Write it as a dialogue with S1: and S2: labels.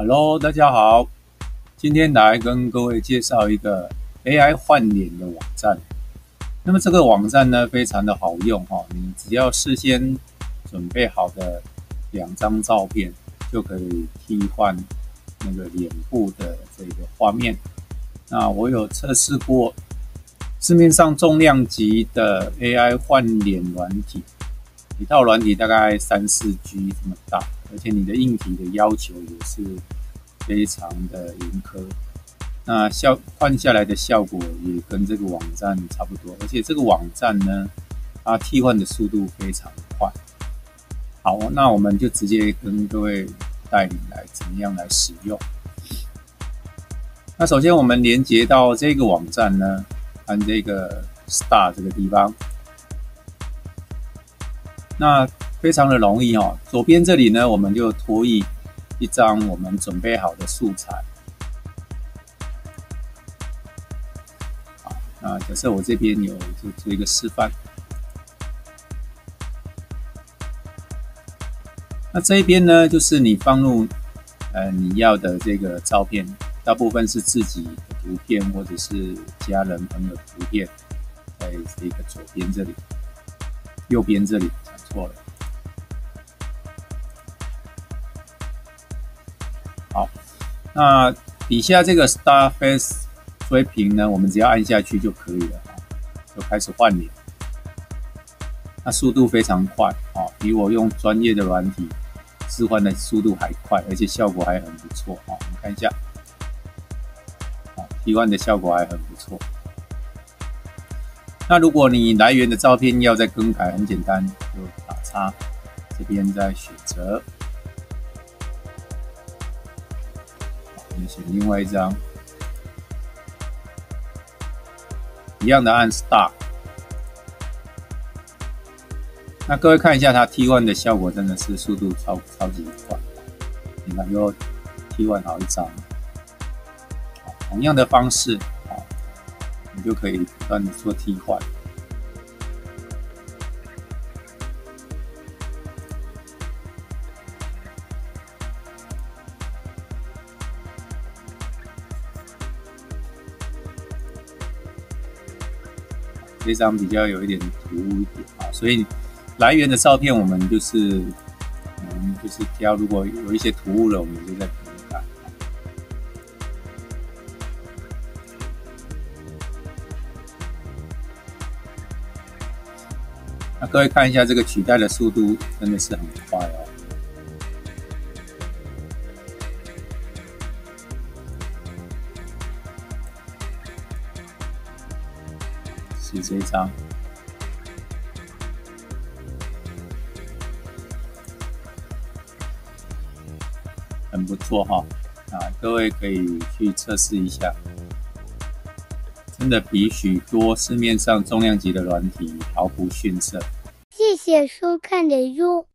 S1: Hello，大家好，今天来跟各位介绍一个 AI 换脸的网站。那么这个网站呢，非常的好用哈，你只要事先准备好的两张照片，就可以替换那个脸部的这个画面。那我有测试过市面上重量级的 AI 换脸软体，一套软体大概三四 G 这么大。而且你的硬体的要求也是非常的严苛，那效换下来的效果也跟这个网站差不多。而且这个网站呢，它替换的速度非常快。好，那我们就直接跟各位带领来怎么样来使用。那首先我们连接到这个网站呢，按这个 star 这个地方，那。非常的容易哦，左边这里呢，我们就拖一一张我们准备好的素材。啊，假设我这边有就做一个示范。那这一边呢，就是你放入呃你要的这个照片，大部分是自己的图片或者是家人朋友图片，在这个左边这里，右边这里讲错了。那底下这个 Star Face 追屏呢，我们只要按下去就可以了，就开始换脸。那速度非常快啊，比我用专业的软体置换的速度还快，而且效果还很不错啊。我们看一下，啊，替换的效果还很不错。那如果你来源的照片要再更改，很简单，就打叉，这边再选择。选另外一张，一样的按 Start。那各位看一下它替换的效果，真的是速度超超级快。你看又替换好一张，同样的方式啊，你就可以不断的做替换。这张比较有一点突兀一点啊，所以来源的照片我们就是，嗯，就是挑如果有一些突兀了，我们就在更改。那各位看一下这个取代的速度，真的是很快哦。是这一张，很不错哈，啊，各位可以去测试一下，真的比许多市面上重量级的软体毫不逊色。
S2: 谢谢收看的哟。